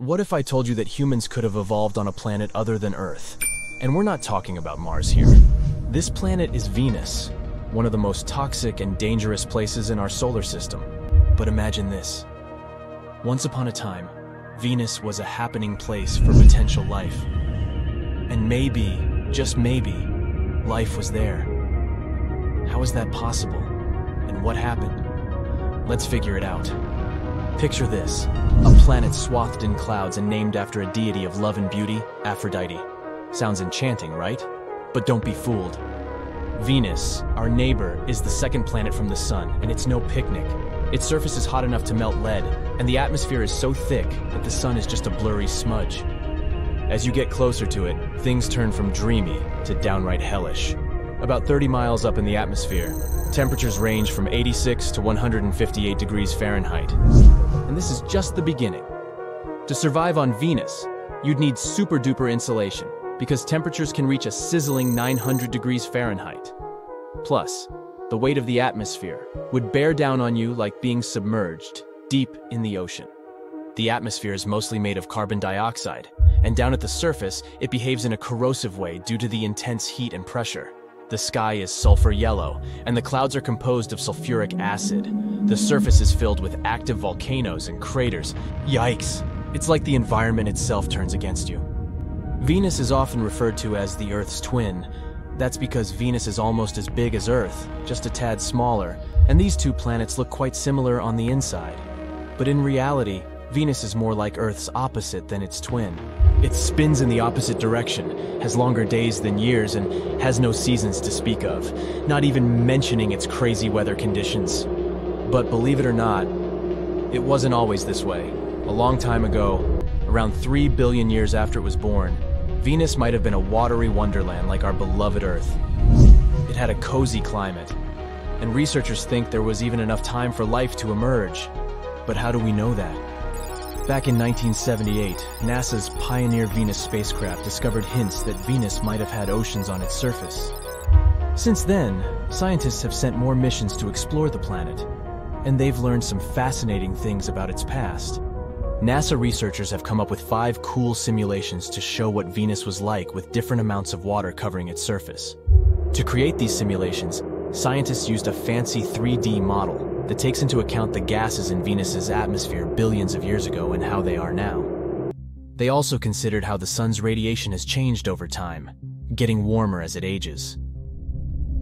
What if I told you that humans could have evolved on a planet other than Earth? And we're not talking about Mars here. This planet is Venus, one of the most toxic and dangerous places in our solar system. But imagine this. Once upon a time, Venus was a happening place for potential life. And maybe, just maybe, life was there. How is that possible? And what happened? Let's figure it out. Picture this a planet swathed in clouds and named after a deity of love and beauty, Aphrodite. Sounds enchanting, right? But don't be fooled. Venus, our neighbor, is the second planet from the Sun, and it's no picnic. Its surface is hot enough to melt lead, and the atmosphere is so thick that the Sun is just a blurry smudge. As you get closer to it, things turn from dreamy to downright hellish. About 30 miles up in the atmosphere, temperatures range from 86 to 158 degrees Fahrenheit. And this is just the beginning. To survive on Venus, you'd need super duper insulation, because temperatures can reach a sizzling 900 degrees Fahrenheit. Plus, the weight of the atmosphere would bear down on you like being submerged deep in the ocean. The atmosphere is mostly made of carbon dioxide, and down at the surface, it behaves in a corrosive way due to the intense heat and pressure. The sky is sulfur yellow, and the clouds are composed of sulfuric acid. The surface is filled with active volcanoes and craters. Yikes! It's like the environment itself turns against you. Venus is often referred to as the Earth's twin. That's because Venus is almost as big as Earth, just a tad smaller, and these two planets look quite similar on the inside. But in reality, Venus is more like Earth's opposite than its twin. It spins in the opposite direction, has longer days than years, and has no seasons to speak of, not even mentioning its crazy weather conditions. But believe it or not, it wasn't always this way. A long time ago, around 3 billion years after it was born, Venus might have been a watery wonderland like our beloved Earth. It had a cozy climate, and researchers think there was even enough time for life to emerge. But how do we know that? Back in 1978, NASA's Pioneer Venus spacecraft discovered hints that Venus might have had oceans on its surface. Since then, scientists have sent more missions to explore the planet, and they've learned some fascinating things about its past. NASA researchers have come up with five cool simulations to show what Venus was like with different amounts of water covering its surface. To create these simulations, scientists used a fancy 3D model that takes into account the gases in Venus's atmosphere billions of years ago and how they are now. They also considered how the sun's radiation has changed over time, getting warmer as it ages.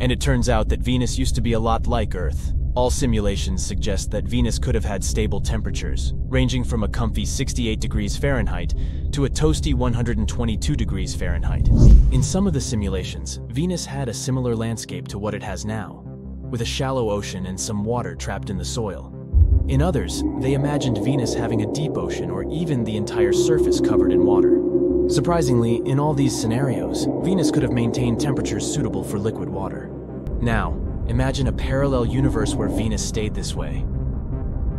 And it turns out that Venus used to be a lot like Earth. All simulations suggest that Venus could have had stable temperatures, ranging from a comfy 68 degrees Fahrenheit to a toasty 122 degrees Fahrenheit. In some of the simulations, Venus had a similar landscape to what it has now, with a shallow ocean and some water trapped in the soil. In others, they imagined Venus having a deep ocean or even the entire surface covered in water. Surprisingly, in all these scenarios, Venus could have maintained temperatures suitable for liquid water. Now, imagine a parallel universe where Venus stayed this way.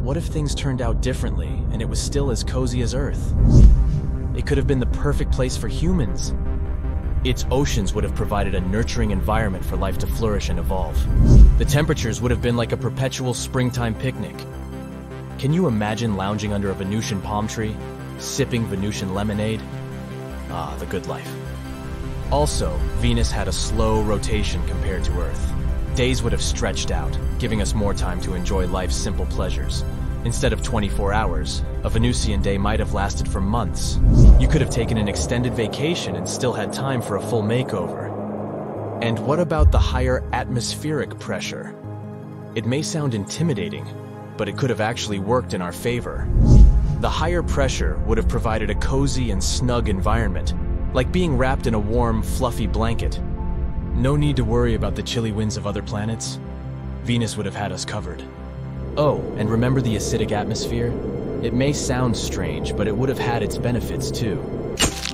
What if things turned out differently and it was still as cozy as Earth? It could have been the perfect place for humans, its oceans would have provided a nurturing environment for life to flourish and evolve. The temperatures would have been like a perpetual springtime picnic. Can you imagine lounging under a Venusian palm tree, sipping Venusian lemonade? Ah, the good life. Also, Venus had a slow rotation compared to Earth. Days would have stretched out, giving us more time to enjoy life's simple pleasures. Instead of 24 hours, a Venusian day might have lasted for months. You could have taken an extended vacation and still had time for a full makeover. And what about the higher atmospheric pressure? It may sound intimidating, but it could have actually worked in our favor. The higher pressure would have provided a cozy and snug environment, like being wrapped in a warm, fluffy blanket. No need to worry about the chilly winds of other planets. Venus would have had us covered. Oh, and remember the acidic atmosphere? It may sound strange, but it would have had its benefits too.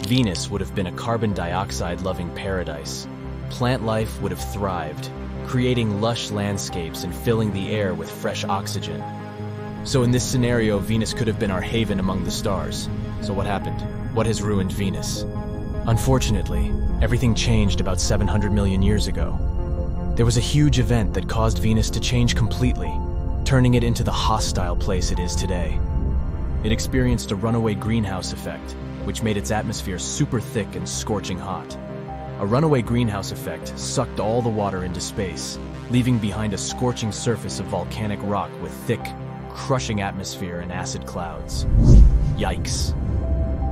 Venus would have been a carbon dioxide-loving paradise. Plant life would have thrived, creating lush landscapes and filling the air with fresh oxygen. So in this scenario, Venus could have been our haven among the stars. So what happened? What has ruined Venus? Unfortunately, everything changed about 700 million years ago. There was a huge event that caused Venus to change completely, turning it into the hostile place it is today. it experienced a runaway greenhouse effect, which made its atmosphere super thick and scorching hot. A runaway greenhouse effect sucked all the water into space, leaving behind a scorching surface of volcanic rock with thick, crushing atmosphere and acid clouds. Yikes.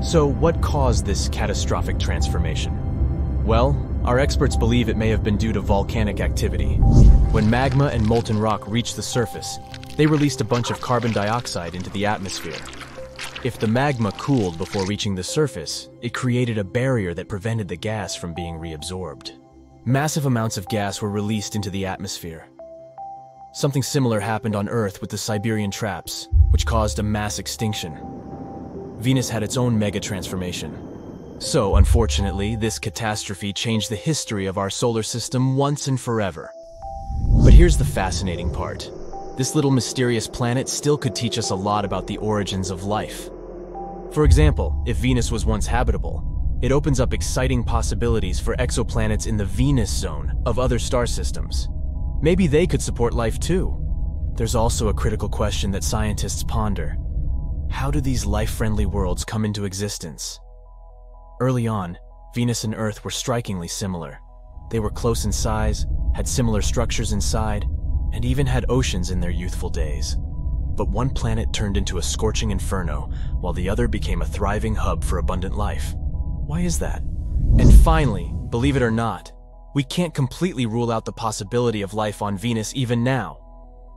So what caused this catastrophic transformation? Well, our experts believe it may have been due to volcanic activity. When magma and molten rock reached the surface, they released a bunch of carbon dioxide into the atmosphere. If the magma cooled before reaching the surface, it created a barrier that prevented the gas from being reabsorbed. Massive amounts of gas were released into the atmosphere. Something similar happened on Earth with the Siberian traps, which caused a mass extinction. Venus had its own mega transformation, so, unfortunately, this catastrophe changed the history of our solar system once and forever. But here's the fascinating part. This little mysterious planet still could teach us a lot about the origins of life. For example, if Venus was once habitable, it opens up exciting possibilities for exoplanets in the Venus zone of other star systems. Maybe they could support life too. There's also a critical question that scientists ponder. How do these life-friendly worlds come into existence? Early on, Venus and Earth were strikingly similar. They were close in size, had similar structures inside, and even had oceans in their youthful days. But one planet turned into a scorching inferno, while the other became a thriving hub for abundant life. Why is that? And finally, believe it or not, we can't completely rule out the possibility of life on Venus even now.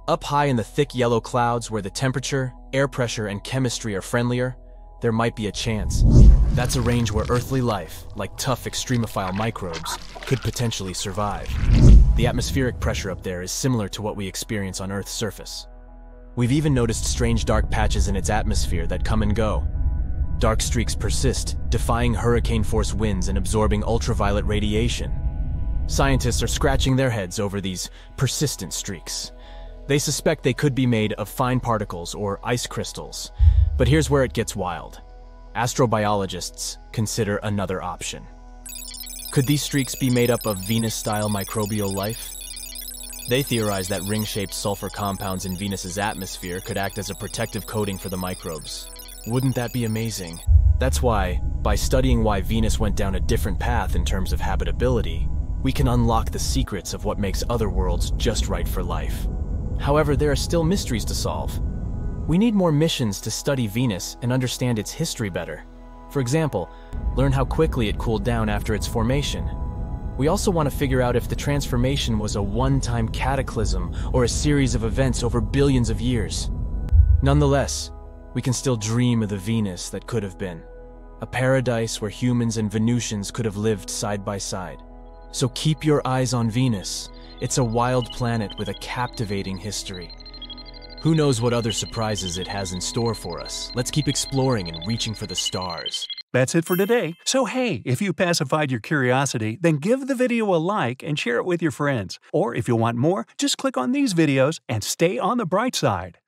Up high in the thick yellow clouds where the temperature, air pressure, and chemistry are friendlier, there might be a chance. That's a range where earthly life, like tough extremophile microbes, could potentially survive. The atmospheric pressure up there is similar to what we experience on Earth's surface. We've even noticed strange dark patches in its atmosphere that come and go. Dark streaks persist, defying hurricane-force winds and absorbing ultraviolet radiation. Scientists are scratching their heads over these persistent streaks. They suspect they could be made of fine particles or ice crystals, but here's where it gets wild. Astrobiologists consider another option. Could these streaks be made up of Venus-style microbial life? They theorize that ring-shaped sulfur compounds in Venus's atmosphere could act as a protective coating for the microbes. Wouldn't that be amazing? That's why, by studying why Venus went down a different path in terms of habitability, we can unlock the secrets of what makes other worlds just right for life. However, there are still mysteries to solve, we need more missions to study Venus and understand its history better. For example, learn how quickly it cooled down after its formation. We also want to figure out if the transformation was a one-time cataclysm or a series of events over billions of years. Nonetheless, we can still dream of the Venus that could have been. A paradise where humans and Venusians could have lived side by side. So keep your eyes on Venus. It's a wild planet with a captivating history. Who knows what other surprises it has in store for us? Let's keep exploring and reaching for the stars. That's it for today. So hey, if you pacified your curiosity, then give the video a like and share it with your friends. Or if you want more, just click on these videos and stay on the bright side.